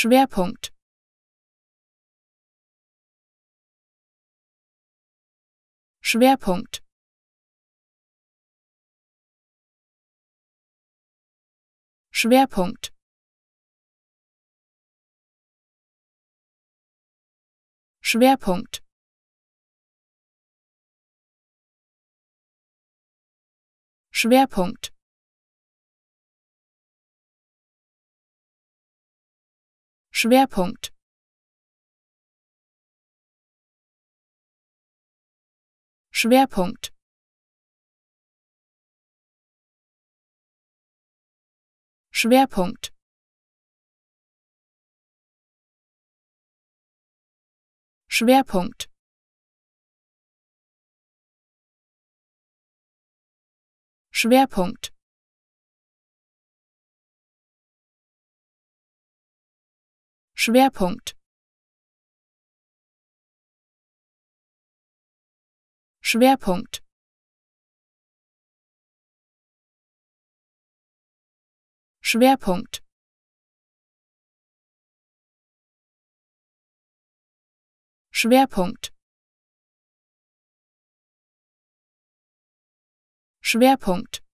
Schwerpunkt. Schwerpunkt. Schwerpunkt. Schwerpunkt. Schwerpunkt Schwerpunkt. Schwerpunkt. Schwerpunkt. Schwerpunkt. Schwerpunkt Schwerpunkt. Schwerpunkt. Schwerpunkt. Schwerpunkt. Schwerpunkt